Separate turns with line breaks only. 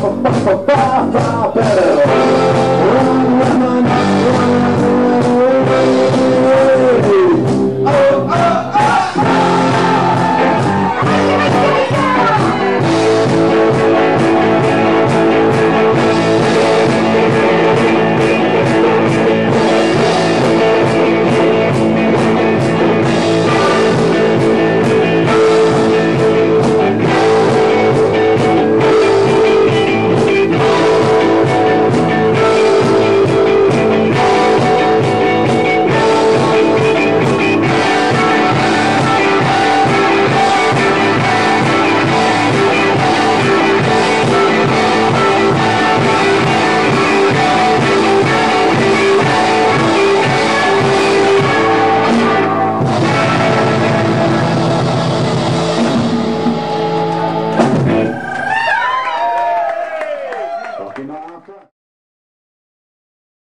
Pedal.